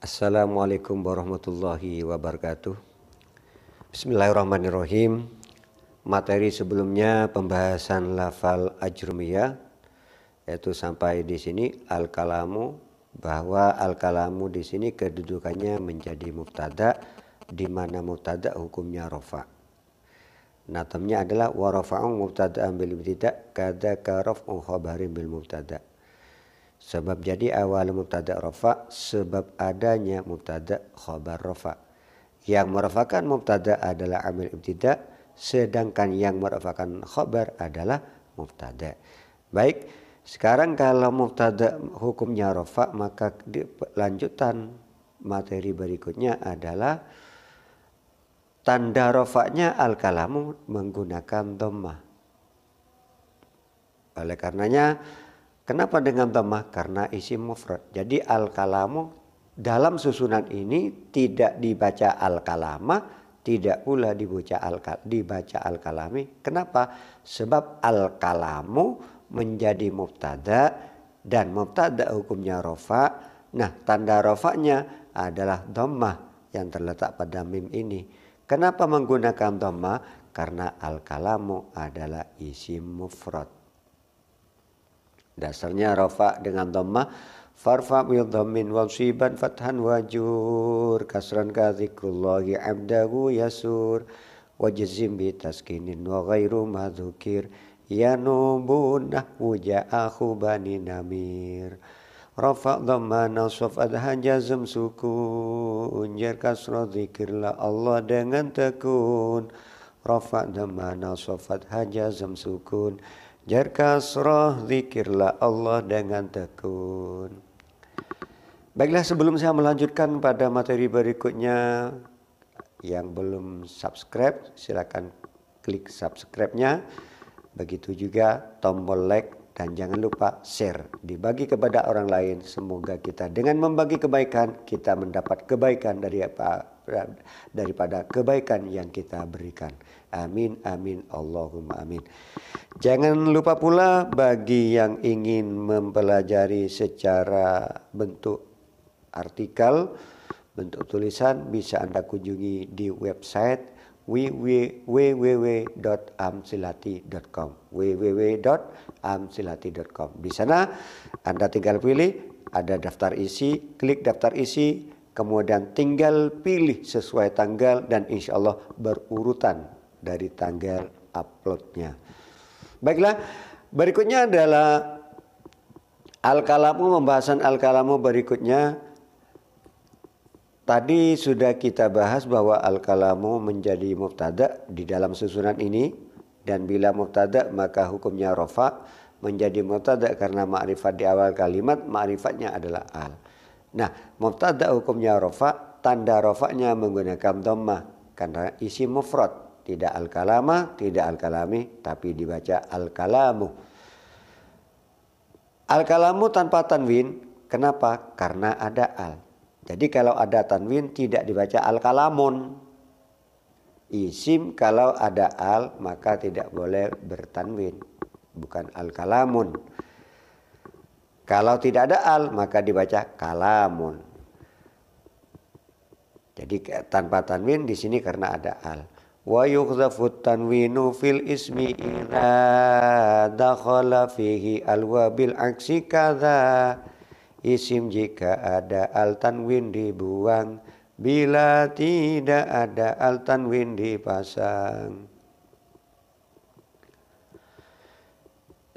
Assalamualaikum warahmatullahi wabarakatuh. Bismillahirrahmanirrahim. Materi sebelumnya pembahasan lafal ajrumiyah yaitu sampai di sini al-kalamu bahwa al-kalamu di sini kedudukannya menjadi mubtada di mana mubtada hukumnya rafa. Natamnya adalah wa rafa'u mubtada'an bil mubtada kada ka raf'u khabarin bil mubtada. Sebab jadi awal mubtada rafa sebab adanya mubtada khabar rafa. Yang merafakan mubtada adalah amil ibtida sedangkan yang merafakan khabar adalah mubtada. Baik, sekarang kalau mubtada hukumnya rafa maka lanjutan materi berikutnya adalah tanda rofaknya al kalamu menggunakan dhammah. Oleh karenanya Kenapa dengan dhammah? Karena isim mufrad. Jadi al-kalamu dalam susunan ini tidak dibaca al-kalama, tidak pula dibaca al dibaca al-kalami. Kenapa? Sebab al-kalamu menjadi mubtada dan mubtada hukumnya rofa. Nah, tanda rofaknya adalah dhammah yang terletak pada mim ini. Kenapa menggunakan dhammah? Karena al-kalamu adalah isim mufrad. Dasarnya rafa dengan dhamma farfa bil dhammin siban fathan wajur kasran ka zikrullahi abdahu yasur wajzim bi taskinin wa ghairu madhukir yanubun nahwu ja'ahu bani namir. Rafa dhamma nasaf adhan jazm sukun jar kasra zikirlah Allah dengan tekun. Rafa dhamma nasaf adhan jazm sukun Jar kasrah zikirlah Allah dengan tekun. Baiklah sebelum saya melanjutkan pada materi berikutnya yang belum subscribe silakan klik subscribe-nya. Begitu juga tombol like dan jangan lupa share dibagi kepada orang lain. Semoga kita dengan membagi kebaikan kita mendapat kebaikan dari apa daripada kebaikan yang kita berikan. Amin, amin, Allahumma amin. Jangan lupa pula bagi yang ingin mempelajari secara bentuk artikel, bentuk tulisan bisa Anda kunjungi di website www.amsilati.com www.amsilati.com Di sana Anda tinggal pilih ada daftar isi, klik daftar isi, kemudian tinggal pilih sesuai tanggal dan insya Allah berurutan dari tanggal uploadnya. Baiklah, berikutnya adalah al-kalamu pembahasan al-kalamu berikutnya. Tadi sudah kita bahas bahwa al-kalamu menjadi mubtada di dalam susunan ini dan bila mubtada maka hukumnya rofa menjadi mubtada karena ma'rifat di awal kalimat ma'rifatnya adalah al. Nah, mubtada hukumnya rofa, tanda rofaknya menggunakan dhammah karena isi mufrad tidak al-kalama, tidak al-kalami, tapi dibaca al-kalamu. Al-kalamu tanpa tanwin, kenapa? Karena ada al. Jadi kalau ada tanwin tidak dibaca al-kalamun. Isim kalau ada al maka tidak boleh bertanwin. Bukan al-kalamun. Kalau tidak ada al maka dibaca kalamun. Jadi tanpa tanwin di sini karena ada al. Wa yughzafu tanwinu fil ismi ila dakhala fihi alwa bil aksi kadha. Isim jika ada al tanwin dibuang. Bila tidak ada al tanwin dipasang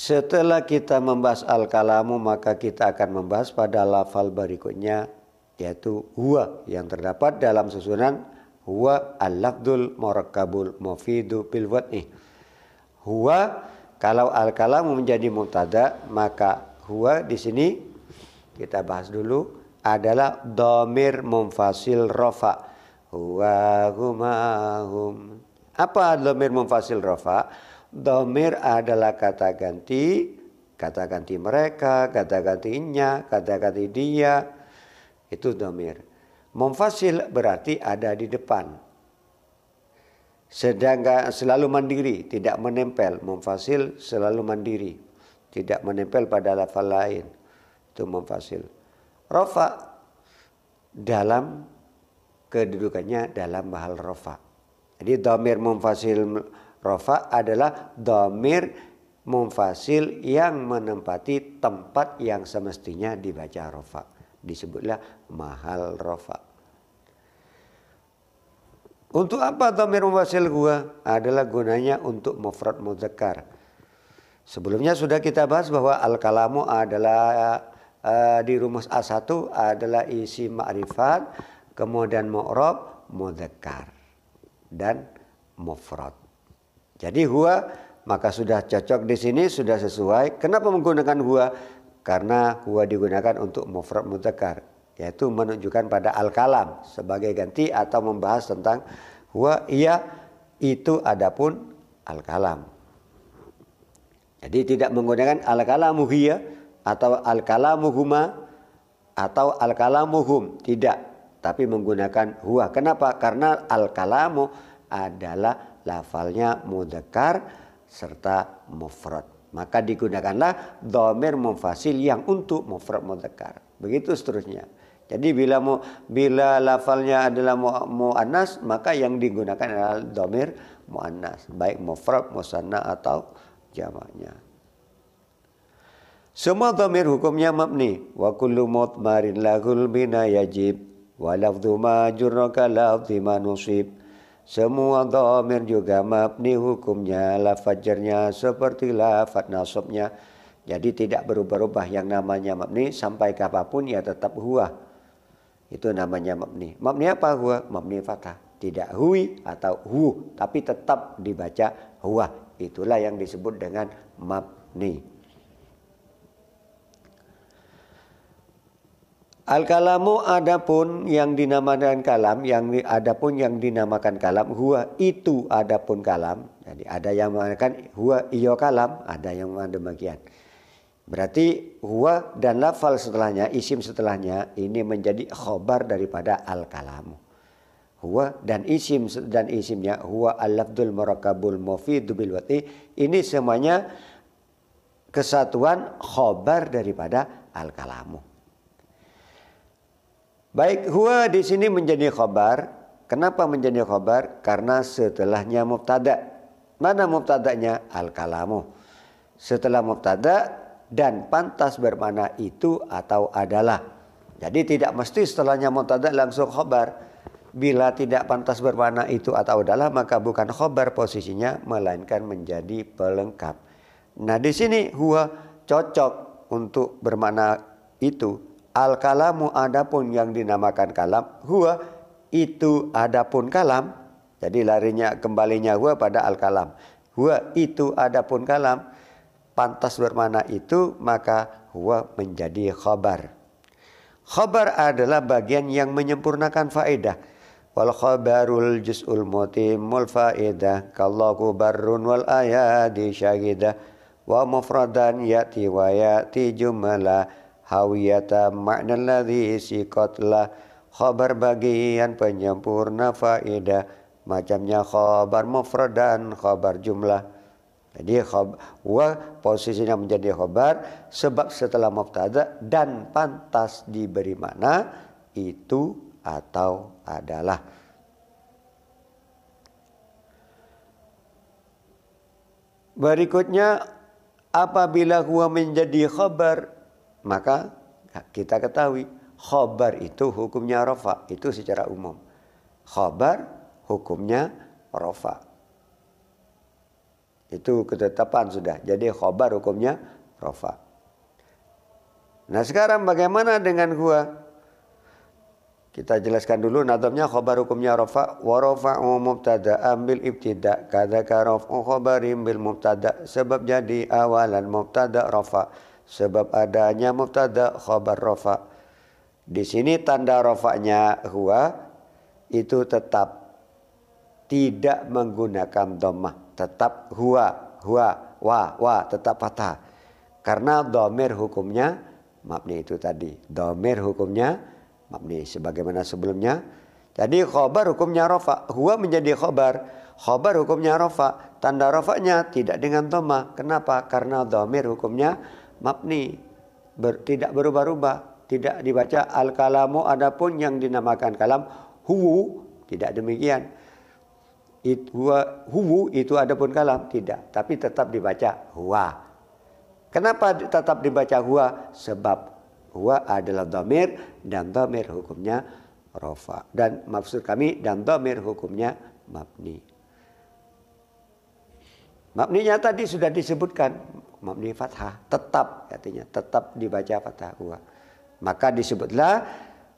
Setelah kita membahas al-kalamu maka kita akan membahas pada lafal berikutnya yaitu huwa yang terdapat dalam susunan huwa al-lafdul murakkabul mufidu bil wad'i huwa kalau al-kalamu menjadi mubtada maka huwa di sini kita bahas dulu adalah domir mumfasil rofa huwa huma hum. Apa domir mumfasil rofa domir adalah kata ganti kata ganti mereka kata gantinya kata ganti dia itu domir Memfasil berarti ada di depan. Sedangkan selalu mandiri, tidak menempel. Memfasil selalu mandiri, tidak menempel pada lafal lain. Itu memfasil. Rafa dalam kedudukannya dalam bahal rofa. Jadi domir mumfasil rofa adalah domir mumfasil yang menempati tempat yang semestinya dibaca rofa. Disebutlah mahal rofa. Untuk apa domir mumfasil gua? Adalah gunanya untuk mufrad mudzakkar. Sebelumnya sudah kita bahas bahwa al-kalamu adalah uh, di rumus A1 adalah isi ma'rifat, kemudian mu'rab, mudzakkar dan mufrad. Jadi huwa maka sudah cocok di sini sudah sesuai. Kenapa menggunakan huwa? Karena huwa digunakan untuk mufrad mudzakkar yaitu menunjukkan pada al-kalam sebagai ganti atau membahas tentang huwa iya itu adapun al-kalam. Jadi tidak menggunakan al-kalamu hiya atau al-kalamuhuma atau al-kalamuhum, tidak, tapi menggunakan huwa. Kenapa? Karena al-kalamu adalah lafalnya mudzakkar serta mufrad. Maka digunakanlah domir mufasil yang untuk mufrad mudzakkar. Begitu seterusnya. Jadi bila mu, bila lafalnya adalah muannas maka yang digunakan adalah domir muannas, baik mufrad, musanna atau jamaknya. Semua dhamir hukumnya mabni wa kullu mutmarin lahul bina yajib wa lafdhu ma jurraka. Semua dhamir juga mabni hukumnya lafadznya seperti lafad nasabnya. Jadi tidak berubah-ubah yang namanya mabni sampai kapan pun ya tetap huwa. Itu namanya mabni. Mabni apa huwa? Mabni fathah. Tidak hui atau hu tapi tetap dibaca huwa. Itulah yang disebut dengan mabni. Al-kalamu adapun yang dinamakan kalam, yang adapun yang dinamakan kalam, huwa itu adapun kalam. Jadi ada yang mengatakan huwa iyo kalam, ada yang mengatakan demikian. Berarti huwa dan lafal setelahnya, isim setelahnya ini menjadi khobar daripada al-kalamu. Huwa dan isim dan isimnya huwa al-lafdul murakabul mufidu bil wati. Ini semuanya kesatuan khobar daripada al-kalamu. Baik, huwa di sini menjadi khabar. Kenapa menjadi khabar? Karena setelahnya mubtada. Mana mubtadanya? Al-kalamu. Setelah mubtada dan pantas bermana itu atau adalah. Jadi tidak mesti setelahnya mubtada langsung khabar. Bila tidak pantas bermana itu atau adalah maka bukan khabar posisinya melainkan menjadi pelengkap. Nah, di sini huwa cocok untuk bermakna itu Al kalamu adapun yang dinamakan kalam huwa itu adapun kalam. Jadi larinya kembalinya huwa pada al kalam. Huwa itu adapun kalam pantas bermana itu maka huwa menjadi khabar. Khabar adalah bagian yang menyempurnakan faedah. Wal khabarul juz'ul mutimul faedah kallahu barrun wal ayadi syahidah wa mufradan yati wa yati jumlah hawiyata makna ladhi sikotlah khabar bagian penyempurna faedah macamnya khabar mufrad dan khabar jumlah. Jadi khabar wa posisinya menjadi khabar sebab setelah mubtada dan pantas diberi makna itu atau adalah. Berikutnya apabila huwa menjadi khabar maka kita ketahui khobar itu hukumnya rofa itu secara umum. Khobar hukumnya rofa itu ketetapan sudah jadi khobar hukumnya rofa nah sekarang bagaimana dengan gua? Kita jelaskan dulu nadamnya khobar hukumnya rofa wa rafa'u mubtada ambil ibtida. Kadzaka raf'u khobarim bil mubtada. Sebab jadi awalan mubtada rofa sebab adanya mubtada khabar rafa. Di sini tanda rafa'nya huwa itu tetap tidak menggunakan dhammah, tetap huwa, huwa, wa, wa tetap patah. Karena domir hukumnya mabni itu tadi. Domir hukumnya mabni sebagaimana sebelumnya. Jadi khobar hukumnya rafa, huwa menjadi khobar. Khobar hukumnya rafa, tanda rafa'nya tidak dengan dhammah. Kenapa? Karena domir hukumnya mabni ber, tidak berubah-ubah tidak dibaca al-kalamu adapun yang dinamakan kalam huwu tidak demikian. It, huwa, huwu itu adapun kalam tidak, tapi tetap dibaca huwa. Kenapa tetap dibaca huwa? Sebab huwa adalah domir dan domir hukumnya rofa. Dan maksud kami dan domir hukumnya mabni. Mabninya tadi sudah disebutkan mabni fathah tetap artinya tetap dibaca fathah huwa. Maka disebutlah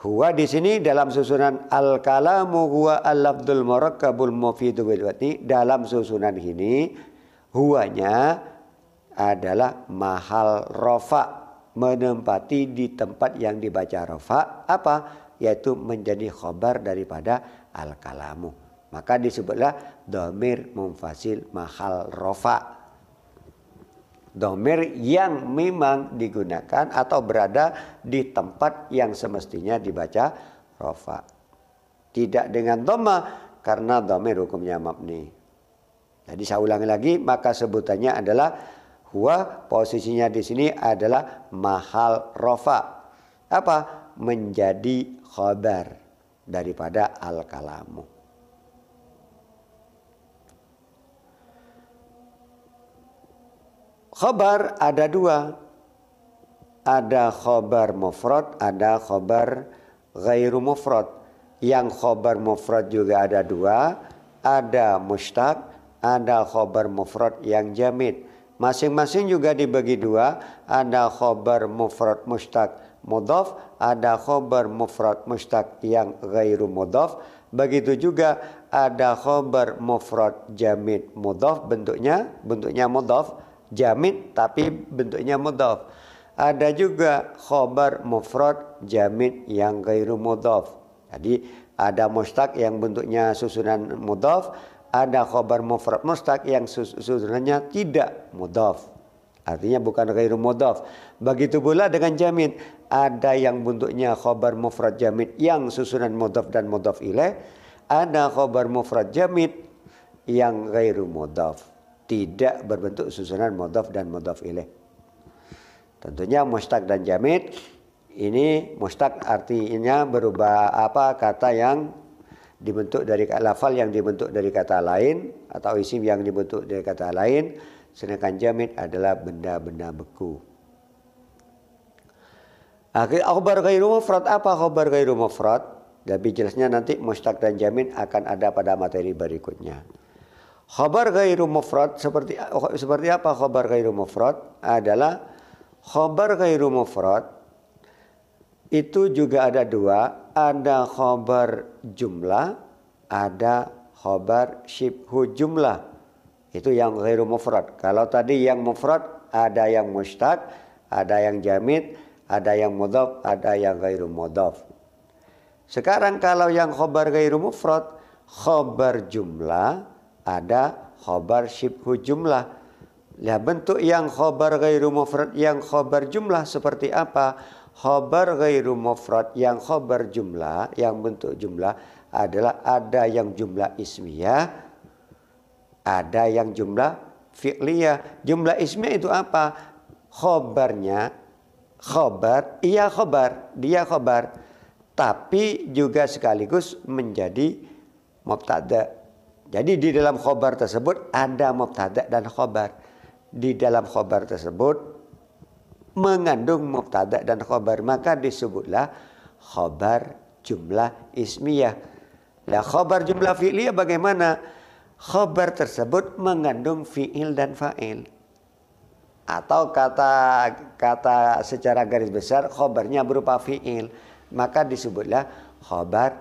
huwa di sini dalam susunan al kalamu huwa al lafdul murakkabul mufidu dalam susunan ini huwanya adalah mahal rofa menempati di tempat yang dibaca rofa. Apa? Yaitu menjadi khobar daripada al kalamu maka disebutlah domir mumfasil mahal rofa. Domir yang memang digunakan atau berada di tempat yang semestinya dibaca rofa. Tidak dengan doma karena domir hukumnya mabni. Jadi saya ulangi lagi maka sebutannya adalah huwa posisinya di sini adalah mahal rofa. Apa? Menjadi khobar daripada al-kalamu. Khobar ada dua. Ada khobar mufrad, ada khobar ghairu mufrad. Yang khobar mufrad juga ada dua. Ada mustaq, ada khobar mufrad yang jamid. Masing-masing juga dibagi dua. Ada khobar mufrad mustaq mudhaf, ada khobar mufrad mustaq yang ghairu mudhaf. Begitu juga ada khobar mufrad jamid mudhaf bentuknya bentuknya mudhaf jamid tapi bentuknya mudhaf. Ada juga khobar mufrad jamid yang gairu mudhaf. Jadi ada mustaq yang bentuknya susunan mudhaf, ada khobar mufrad mustaq yang susunannya tidak mudhaf. Artinya bukan gairu mudhaf. Begitu pula dengan jamid, ada yang bentuknya khobar mufrad jamid yang susunan mudhaf dan mudhaf ilaih, ada khobar mufrad jamid yang gairu mudhaf tidak berbentuk susunan modaf dan modaf ilaih. Tentunya mustaq dan jamid ini mustaq artinya berubah apa kata yang dibentuk dari lafal yang dibentuk dari kata lain atau isim yang dibentuk dari kata lain sedangkan jamid adalah benda-benda beku. Akhir khabar ghairu mufrad apa khabar ghairu mufrad? Lebih jelasnya nanti mustaq dan jamid akan ada pada materi berikutnya. Khabar ghairu mufrad seperti seperti apa khabar ghairu mufrad? Adalah khabar ghairu mufrad itu juga ada dua, ada khabar jumlah, ada khabar syibhu jumlah. Itu yang ghairu mufrad. Kalau tadi yang mufrad ada yang mustaq, ada yang jamid, ada yang mudhaf, ada yang ghairu mudhaf. Sekarang kalau yang khabar ghairu mufrad, khabar jumlah ada khobar syibhu jumlah. Ya bentuk yang khobar ghairu mufrad yang khobar jumlah seperti apa? Khobar ghairu mufrad yang khobar jumlah yang bentuk jumlah adalah ada yang jumlah ismiyah, ada yang jumlah fi'liyah. Jumlah ismiyah itu apa? Khobarnya khobar, iya khobar, dia khobar. Tapi juga sekaligus menjadi mubtada jadi di dalam khobar tersebut ada mubtada dan khobar. Di dalam khobar tersebut mengandung mubtada dan khobar. Maka disebutlah khobar jumlah ismiyah. Nah khobar jumlah fi'liyah bagaimana? Khobar tersebut mengandung fi'il dan fa'il. Atau kata kata secara garis besar khobarnya berupa fi'il. Maka disebutlah khobar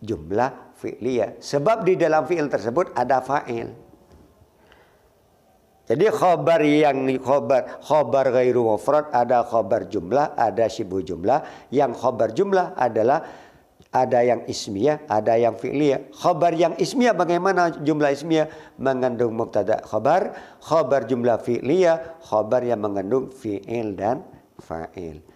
jumlah fi'liyah. Sebab di dalam fi'il tersebut ada fa'il. Jadi khobar yang khobar khobar ghairu mufrad ada khobar jumlah, ada syibu jumlah. Yang khobar jumlah adalah ada yang ismiyah, ada yang fi'liyah. Khobar yang ismiyah bagaimana jumlah ismiyah? Mengandung mubtada khobar. Khobar jumlah fi'liyah, khobar yang mengandung fi'il dan fa'il.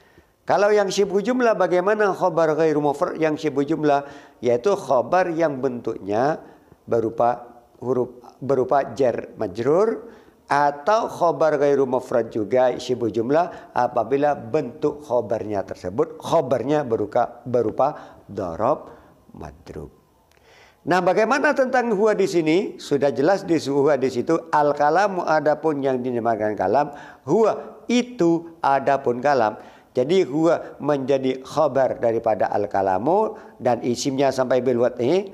Kalau yang syibu jumlah bagaimana khobar ghairu mufrad yang syibu jumlah yaitu khobar yang bentuknya berupa huruf berupa jar majrur atau khobar gairu mufrad juga syibu jumlah apabila bentuk khobarnya tersebut khobarnya berupa berupa dorob madrub. Nah, bagaimana tentang huwa di sini? Sudah jelas di huwa di situ al kalamu adapun yang dinamakan kalam, huwa itu adapun kalam. Jadi huwa menjadi khabar daripada al kalamu dan isimnya sampai bil ini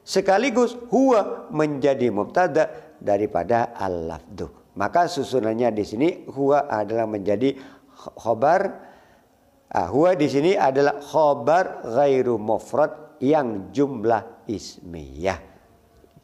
sekaligus huwa menjadi mubtada daripada al lafdu. Maka susunannya di sini huwa adalah menjadi khabar ah, huwa di sini adalah khabar ghairu mufrad yang jumlah ismiyah.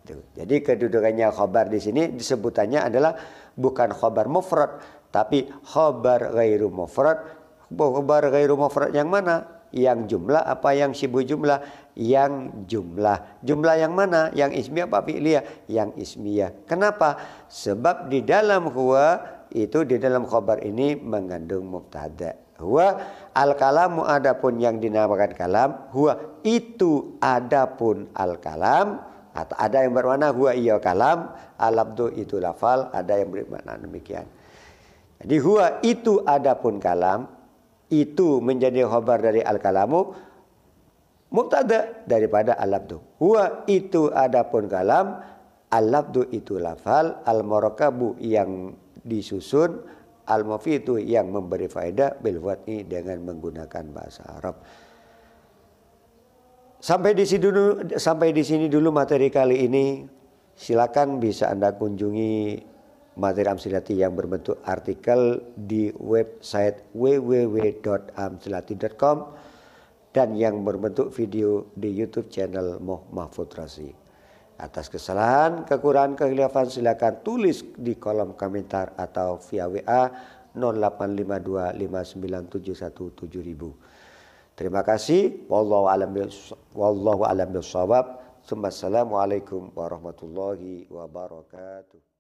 Jadi kedudukannya khobar di sini disebutannya adalah bukan khobar mufrad tapi khobar ghairu mufrad. Khobar ghairu mufrad yang mana? Yang jumlah apa yang sibu jumlah? Yang jumlah. Jumlah yang mana? Yang ismiyah apa fi'liyah? Yang ismiyah. Kenapa? Sebab di dalam huwa itu di dalam khobar ini mengandung mubtada. Huwa al kalamu adapun yang dinamakan kalam, huwa itu adapun al kalam atau ada yang bermakna huwa iya kalam, alabdu itu lafal, ada yang bermakna demikian. Jadi huwa itu adapun kalam, itu menjadi khabar dari al kalamu mubtada daripada alabdu. Huwa itu adapun kalam, alabdu itu lafal, al murakabu yang disusun Al-Mufi itu yang memberi faedah bil ini dengan menggunakan bahasa Arab. Sampai di sini dulu sampai di sini dulu materi kali ini. Silakan bisa Anda kunjungi materi Amsilati yang berbentuk artikel di website www.amsilati.com dan yang berbentuk video di YouTube channel Moh Mahfud Rasi. Atas kesalahan, kekurangan, kehilafan silakan tulis di kolom komentar atau via WA 085259717000. Terima kasih. Wallahu a'lam wallahu a'lam Assalamualaikum warahmatullahi wabarakatuh.